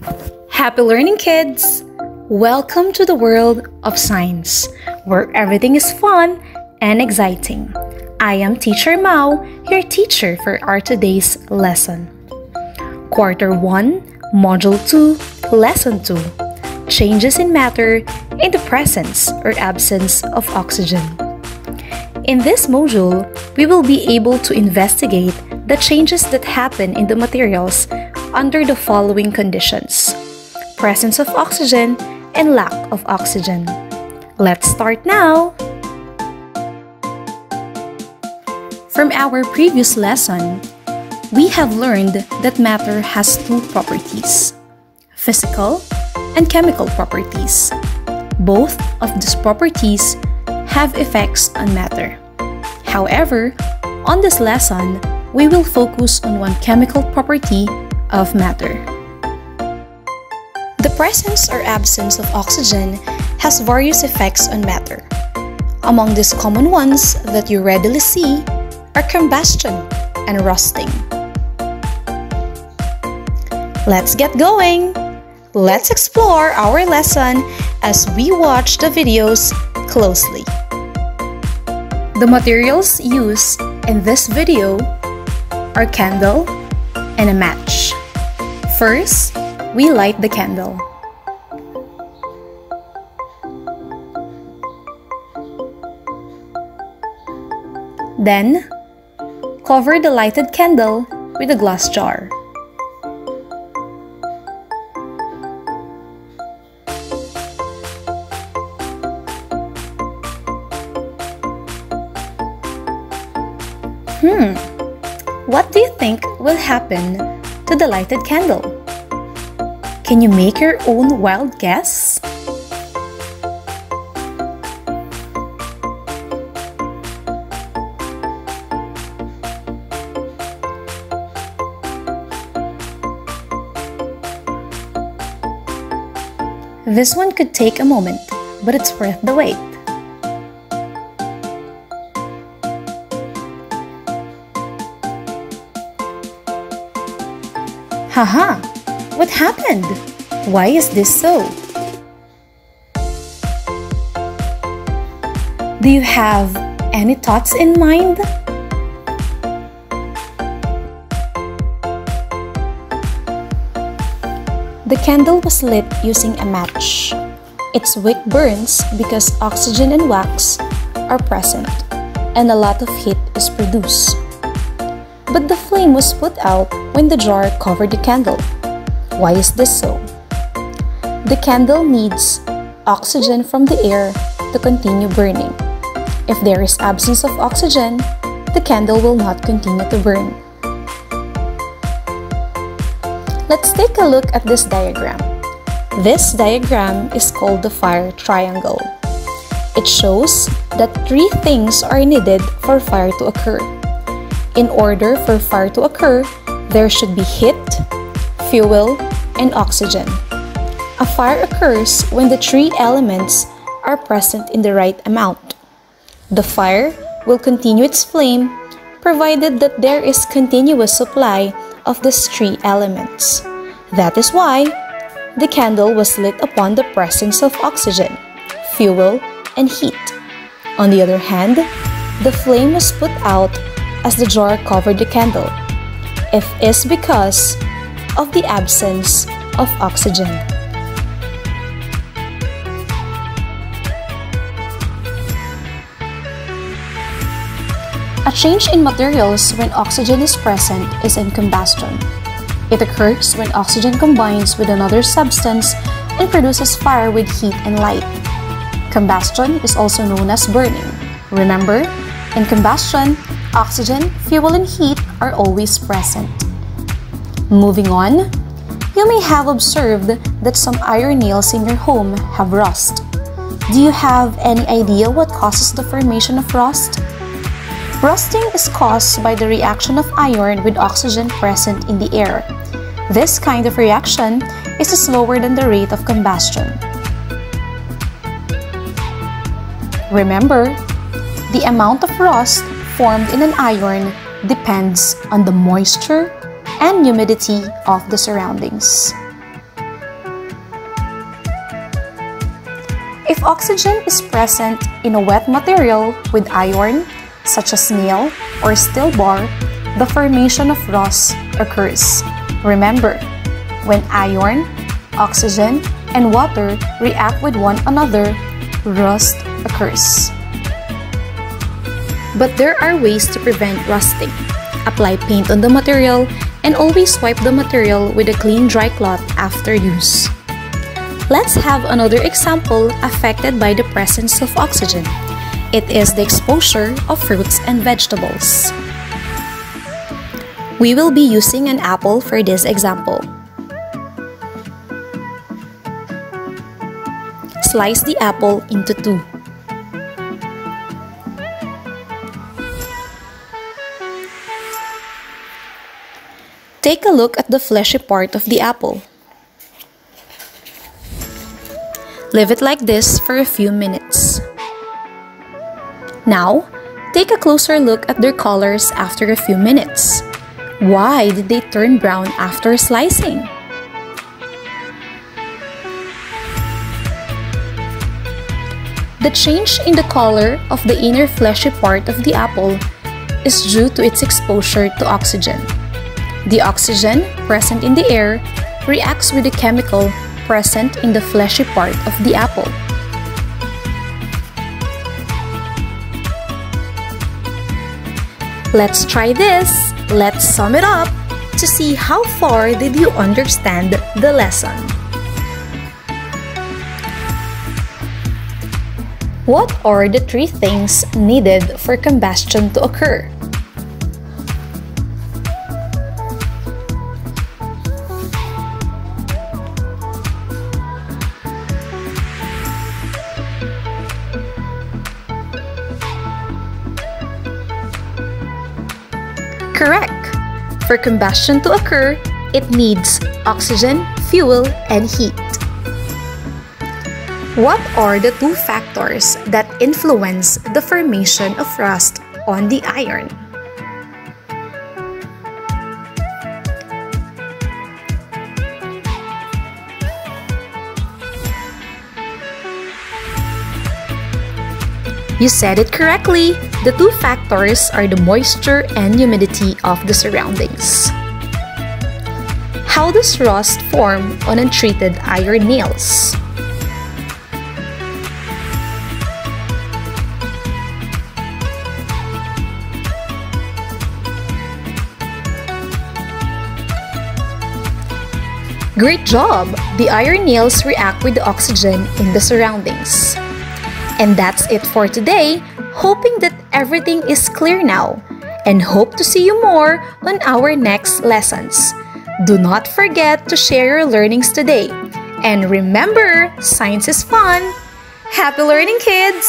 Happy learning, kids! Welcome to the world of science, where everything is fun and exciting. I am Teacher Mao, your teacher for our today's lesson. Quarter 1, Module 2, Lesson 2 Changes in Matter in the Presence or Absence of Oxygen. In this module, we will be able to investigate the changes that happen in the materials under the following conditions presence of oxygen and lack of oxygen. Let's start now! From our previous lesson, we have learned that matter has two properties physical and chemical properties. Both of these properties have effects on matter. However, on this lesson, we will focus on one chemical property of matter. The presence or absence of oxygen has various effects on matter. Among these common ones that you readily see are combustion and rusting. Let's get going! Let's explore our lesson as we watch the videos closely. The materials used in this video are candle and a match. First, we light the candle. Then, cover the lighted candle with a glass jar. Hmm, what do you think will happen to the lighted candle? Can you make your own wild guess? This one could take a moment, but it's worth the wait. Haha! What happened? Why is this so? Do you have any thoughts in mind? The candle was lit using a match. Its wick burns because oxygen and wax are present and a lot of heat is produced. But the flame was put out when the jar covered the candle. Why is this so? The candle needs oxygen from the air to continue burning. If there is absence of oxygen, the candle will not continue to burn. Let's take a look at this diagram. This diagram is called the fire triangle. It shows that three things are needed for fire to occur. In order for fire to occur, there should be heat, fuel, and oxygen. A fire occurs when the three elements are present in the right amount. The fire will continue its flame provided that there is continuous supply of these three elements. That is why the candle was lit upon the presence of oxygen, fuel, and heat. On the other hand, the flame was put out as the jar covered the candle. If is because of the absence of oxygen. A change in materials when oxygen is present is in combustion. It occurs when oxygen combines with another substance and produces fire with heat and light. Combustion is also known as burning. Remember, in combustion, oxygen, fuel, and heat are always present. Moving on, you may have observed that some iron nails in your home have rust. Do you have any idea what causes the formation of rust? Rusting is caused by the reaction of iron with oxygen present in the air. This kind of reaction is slower than the rate of combustion. Remember, the amount of rust formed in an iron depends on the moisture and humidity of the surroundings. If oxygen is present in a wet material with iron, such as nail or steel bar, the formation of rust occurs. Remember, when iron, oxygen, and water react with one another, rust occurs. But there are ways to prevent rusting. Apply paint on the material and always wipe the material with a clean dry cloth after use. Let's have another example affected by the presence of oxygen. It is the exposure of fruits and vegetables. We will be using an apple for this example. Slice the apple into two. Take a look at the fleshy part of the apple. Leave it like this for a few minutes. Now, take a closer look at their colors after a few minutes. Why did they turn brown after slicing? The change in the color of the inner fleshy part of the apple is due to its exposure to oxygen. The oxygen present in the air reacts with the chemical present in the fleshy part of the apple. Let's try this. Let's sum it up to see how far did you understand the lesson. What are the three things needed for combustion to occur? Correct! For combustion to occur, it needs oxygen, fuel, and heat. What are the two factors that influence the formation of rust on the iron? You said it correctly! The two factors are the moisture and humidity of the surroundings. How does rust form on untreated iron nails? Great job! The iron nails react with the oxygen in the surroundings. And that's it for today, hoping that everything is clear now, and hope to see you more on our next lessons. Do not forget to share your learnings today. And remember, science is fun! Happy learning, kids!